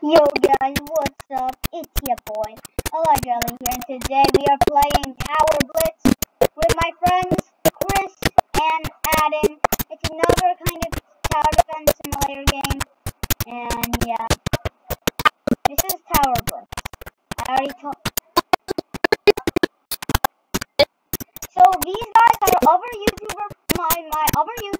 Yo guys, what's up? It's your boy, Elijah here, and today we are playing Tower Blitz with my friends Chris and Adam. It's another kind of tower defense simulator game, and yeah, this is Tower Blitz. I already told. So these guys are other YouTuber, my my other YouTuber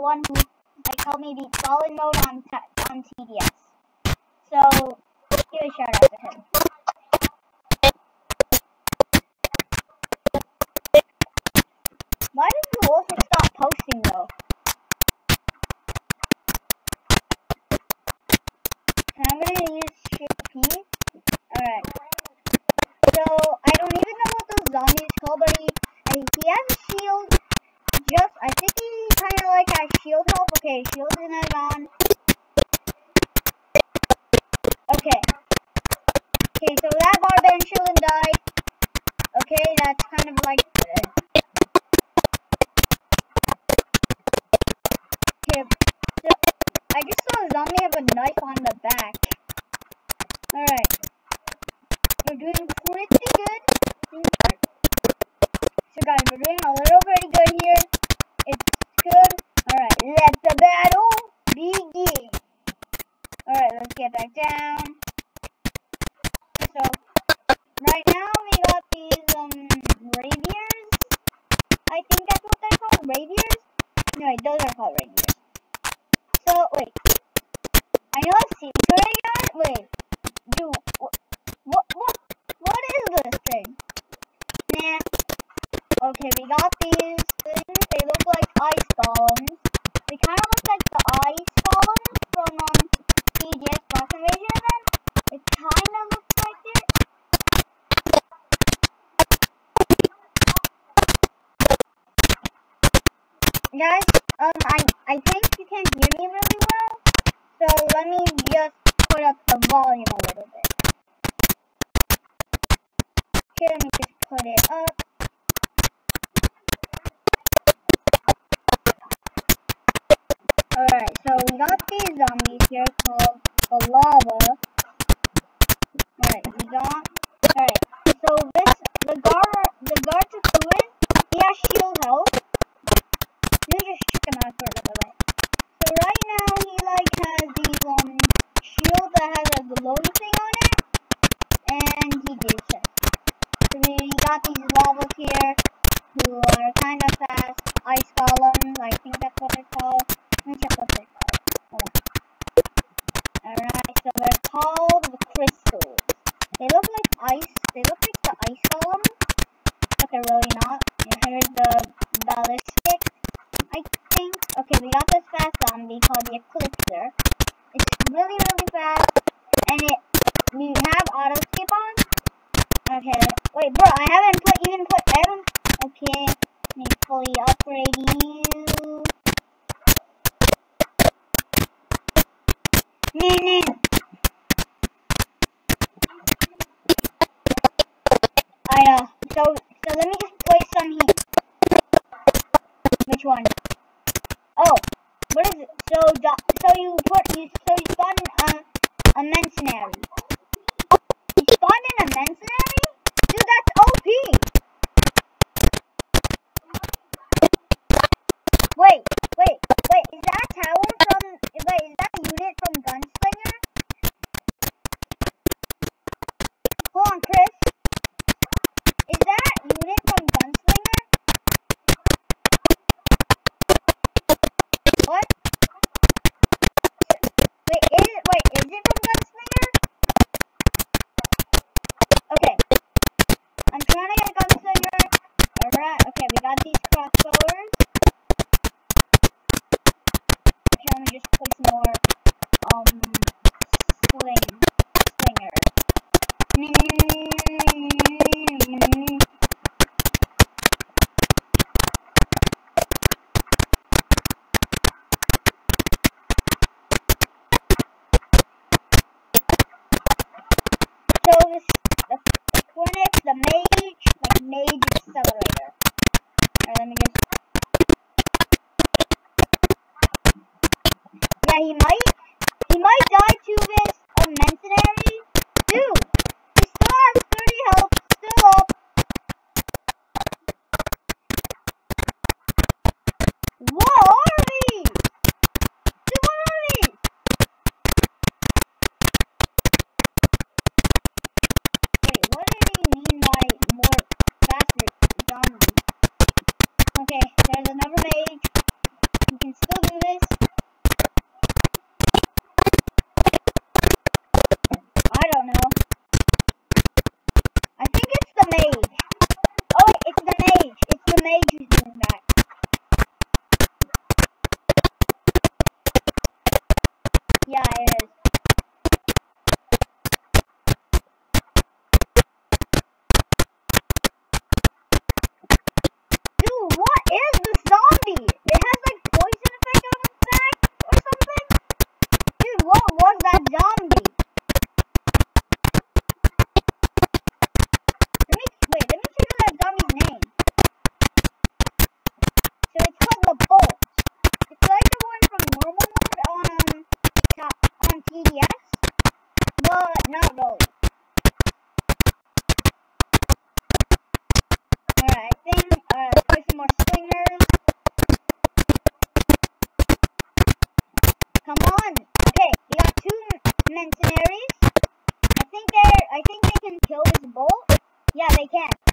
the one who like helped me beat solid mode on on TDS. So give a shout out to him. Why did you also stop posting though? Okay, so that barbarian shouldn't die. Okay, that's kind of like. Okay, so I just saw a zombie have a knife on the back. Alright. We're doing pretty good. So guys, we're doing a little pretty good here. It's good. Alright, let the battle begin. Alright, let's get back down. Wait, those are called rapiers. So, wait. I know I've seen, graveyard? Wait. Dude, what, what, what, what is this thing? Nah, Okay, we got these things. They look like ice golems. They kind of look like the ice golems from um, TDS Frost Invasion event. It kind of looks like it. Guys, um, I, I think you can hear me really well. So let me just put up the volume a little bit. Okay, let me just put it up. Alright, so we got these zombies here called the lava. Got these lavas here I know. So, so let me just place some heat. Which one? Oh, what is it? So, so you put you so you spawn uh, a, a mercenary. Alright, okay, we got these crossbowers. let me just place more um sling slingers. So this the, the Cornix, the Mage, Cây. Come on. Okay, we got two mercenaries. I think they're, I think they can kill this bolt. Yeah, they can.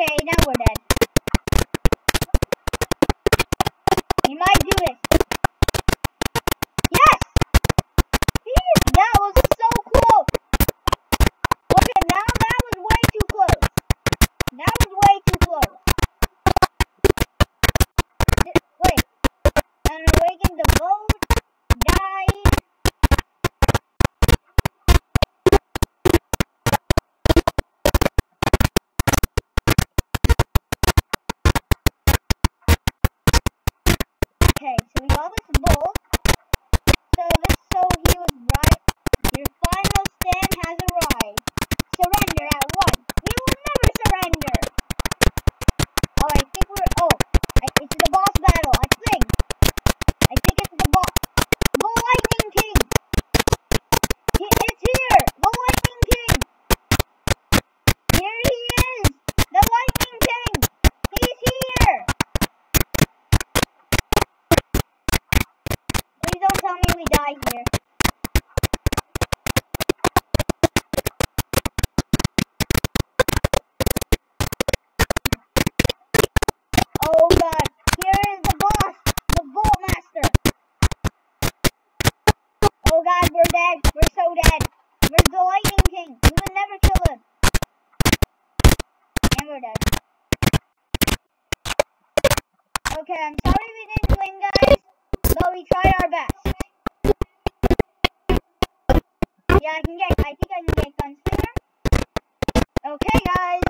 okay, now we're dead. we're dead. Okay, I'm sorry we didn't win, guys, but we tried our best. Yeah, I can get, I think I can get guns there. Okay, guys.